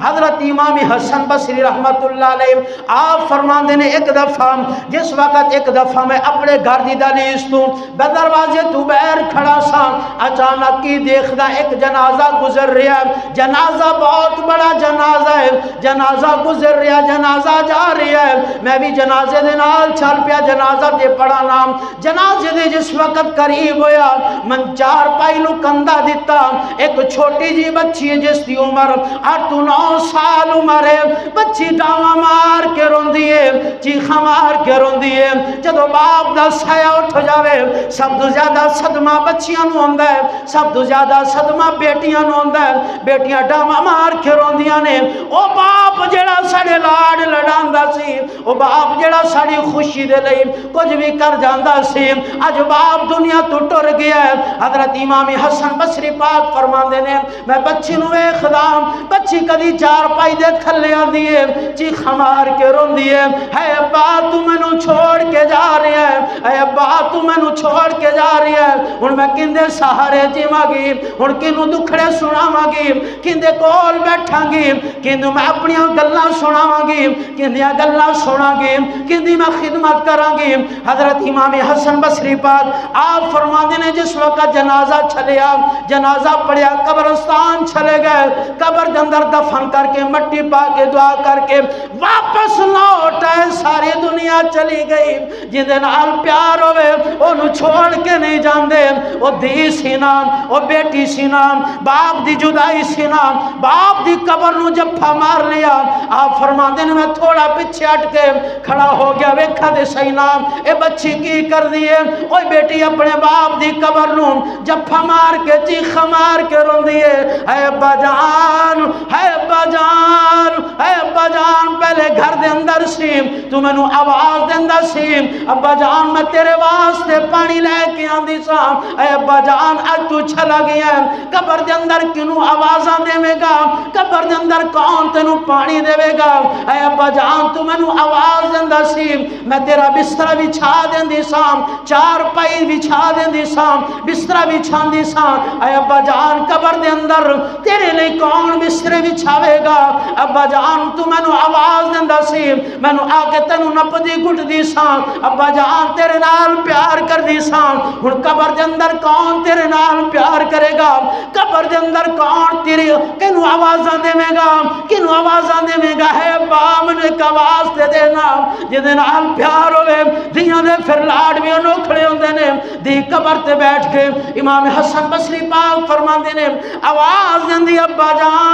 हज़रत इमाम हसन बसरी रहमतुल्लाह आप फरमाते ने एक दफ़ा, जिस वक्त एक दफ़ा मैं अपने घर की दलीस तू दरवाजे तू बैर खड़ा सा, अचानक ही देखदा एक जनाजा गुजर रहा है। जनाजा बहुत बड़ा जनाजा है। जनाजा गुजर रहा, जनाजा जा रहा है। मैं भी जनाजे दे नाल चल पिया, जनाजा ते पड़ा नाम। जनाजे दे जिस वक्त करीब होया मन चार पाई नु कंधा दिता एक छोटी जी बच्ची है जिसकी उम्र अठ तू साल उम्र है। बच्ची डावा मार के रोंदी है, चीखा मार के रोंदी है। जदों बाप दा साया उठ जावे, सब तो ज़्यादा सदमा बच्चियाँ होंदा है। सब तो ज़्यादा सदमा बेटियाँ होंदा है। बेटियाँ डावा मार के रोंदियाँ ने। ओ बाप जेड़ा साडे लाड लड़ांदा सी, ओ बाप जेड़ा साडी खुशी दे लई कुछ भी कर जांदा सी अज बाप दुनिया तो टुर गया है। हज़रत इमाम हसन बसरी पाक फरमांदे ने, मैं बच्ची वेखदा कदी चार पाई दे थल्ले आंदी है चीखा मार के रोंदी है है अब्बा, तू मैनू छोड़ के जा रहा है। है अब्बा, तू मैनू छोड़ के जा रही है। हुन मैं किंदे सहारे जीवांगी, हुन किनू दुखड़े सुनावांगी, किंदे कोल बैठांगी, किंदू मैं अपनी गल्लां सुनावांगी, किंदियाँ गल्लां सुनांगी, किंदी मैं खिदमत करांगी। हज़रत इमाम हसन बसरी पाक आप फरमाते ने, जिस वक्त जनाजा छलिया, जनाजा पड़िया कब्रस्तान चले गए। कब्र के अंदर दफन करके, मट्टी पा के दुआ करके वापस लौट आए, सारी दुनिया चली गई। जिंदे नाल प्यार होवे, ओनू छोड़ के नहीं जाते ओ धी सी नाम, ओ बेटी सी नाम, बाप दी जुदाई सी नाम, बाप दी कब्र नु जफ्फा मार लिया। आप फरमाते ने, मैं थोड़ा पीछे हट के खड़ा हो गया, वेखा दे सही नाम। ए बच्ची की कर दी है? ओए बेटी, अपने बाप दी कबर नु जफ्फा मार के, चीखा मार के रोंदी है। अब्बा जान है अब्बा जान है अब्बा पहले घर दे अंदर सी तू मैनू आवाज़ देंदा सी अब्बा जान मैं तेरे वास्ते पानी लेके आंदी सा। ऐ अब्बा जान आज तू चला गया कब्र दे अंदर किनू आवाज़ां देवेगा? कब्र दे अंदर कौन तेनू पानी देवेगा? ऐ अब्बा जान तू मैनू आवाज़ देंदा सी मैं तेरा बिस्तरा बिछा देंदी सा। चार पाई बिछा देंदी सा। बिस्तरा बिछांदी सा। ऐ अब्बा जान कब्र दे अंदर तेरे लिए कौन बिस्तरे बिछावेगा अब्बा जान, तू मैनू आवाज़ देंदा सी मैनू आके तेनू नपदी घुटदी सा। अब्बा जान, तेरे नाल प्यार करदी सा। हुन कब्र दे अंदर कौन तेरे नाल प्यार करेगा? कब्र दे अंदर कौन तेरी किनू आवाज़ां देवेगा? किनू आवाज़ां देवेगा, है अब्बा, मैनू एक आवाज़ दे देना नाल प्यार दे फिर लाड भी अनोखड़े होंगे ने। धी कब्र ते बैठ के इमाम हसन बसरी पाक फरमांदे ने, आवाज़ देंदी अब्बा जान।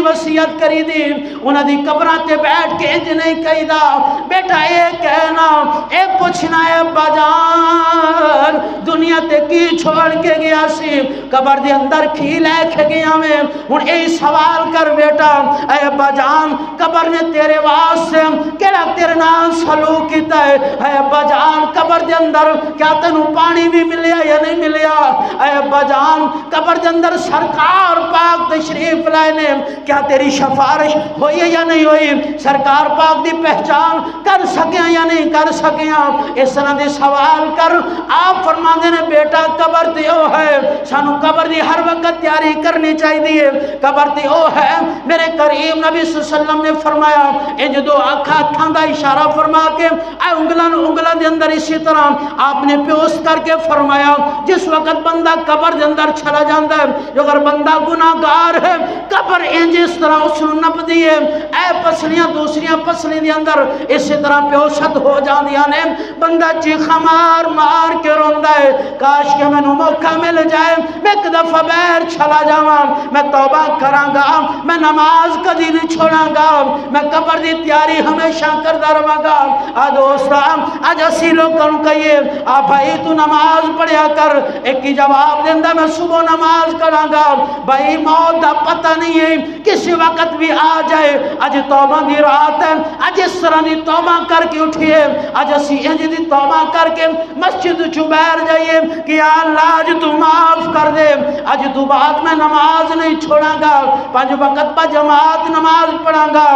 जान वसीयत करी दी। उन्हां दी कब्रां ते बैठ के इंज नहीं कहीदा। बेटा ये कहना, ए पुछना है बाजान दुनिया ते की छोड़ के गया सी? कब्र दे अंदर की लेके गया मैं? हुन यही सवाल कर बेटा, ए बाजान कब्र ने तेरे वास्ते केड़ा तेरे नाल सलूक कीता है? ए बाजान कब्र दे अंदर क्या तेनू पानी भी मिलिया या नहीं मिलिया? ए बाजान कब्र दे अंदर सरकार तशरीफ़ लाए ने क्या तेरी सिफारिश हुई या नहीं हुई? सरकार पाक दी पहचान कर सकिया या नहीं कर सकिया इस तरह के सवाल कर। आप फरमाते ने, बेटा, कबर ते ओ है। सानू कबर दी हर वक्त तैयारी करनी चाहिए कबर ते ओ है। मेरे करीम नबी सल्लम ने फरमाया, इंज दो अखा अखा का इशारा फरमा के उंगलों उंगलों के अंदर इसी तरह आपने प्योस करके फरमाया, जिस वक्त बंदा कबर के अंदर चला जाता है, अगर बंदा गुनागार है। कबर इंज इस तरह उस नपदी है। ए पसलियाँ दूसरिया पसली के अंदर इस तरह प्योशत हो जाने बंदा चीखा मार मार है काश के मैनू मौका मिल जाए। मैं एक दफ़ा बैर चला जावा, मैं तौबा करांगा, मैं नमाज़ कदी नहीं छोड़ांगा। मैं कबर की तैयारी हमेशा करता रहांगा आ दोस्त अज असी लोगों कहिए, आ भाई, तू नमाज़ पढ़िया कर। एक ही जवाब देंदा, मैं सुबह नमाज़ करांगा। भाई, मौत का पता नहीं है, किसी वक्त भी आ जाए। अज तौबा की रात है अज इस तरह की तौबा करके उठिए। अज असी इंज की तौबा करके मस्जिद चु बैठ जाइए कि अल्लाह, आज तू माफ़ कर दे। आज तू बाद में नमाज़ नहीं छोड़ांगा। पाँच वक्त पर जमात नमाज़ पढ़ागा।